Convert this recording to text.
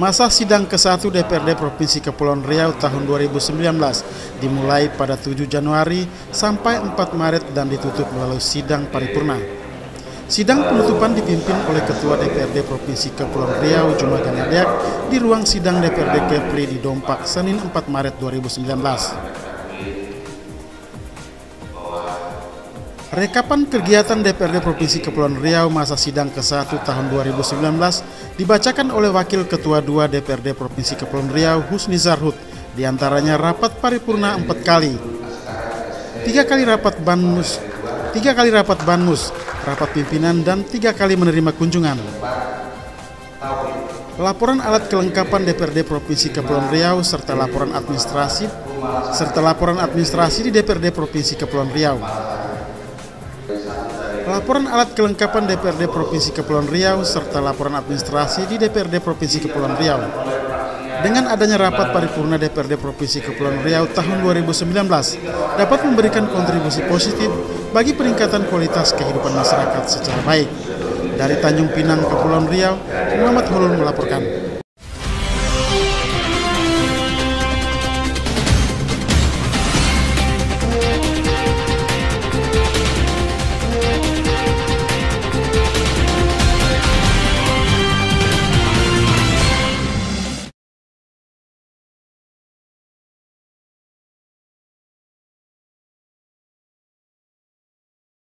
Masa sidang ke-1 DPRD Provinsi Kepulauan Riau tahun 2019 dimulai pada 7 Januari sampai 4 Maret dan ditutup melalui sidang paripurna. Sidang penutupan dipimpin oleh Ketua DPRD Provinsi Kepulauan Riau Jumagan Adeak di ruang sidang DPRD Kepri di Dompak Senin 4 Maret 2019. Rekapan kegiatan DPRD Provinsi Kepulauan Riau masa sidang ke-1 tahun 2019 dibacakan oleh Wakil Ketua 2 DPRD Provinsi Kepulauan Riau Husni Zarhut, di antaranya rapat paripurna empat kali, tiga kali rapat banmus, tiga kali rapat banmus, rapat pimpinan dan tiga kali menerima kunjungan. Laporan alat kelengkapan DPRD Provinsi Kepulauan Riau serta laporan administrasi serta laporan administrasi di DPRD Provinsi Kepulauan Riau. Laporan alat kelengkapan DPRD Provinsi Kepulauan Riau serta laporan administrasi di DPRD Provinsi Kepulauan Riau. Dengan adanya rapat paripurna DPRD Provinsi Kepulauan Riau tahun 2019 dapat memberikan kontribusi positif bagi peningkatan kualitas kehidupan masyarakat secara baik. Dari Tanjung Pinang, Kepulauan Riau, Muhammad Hulul melaporkan.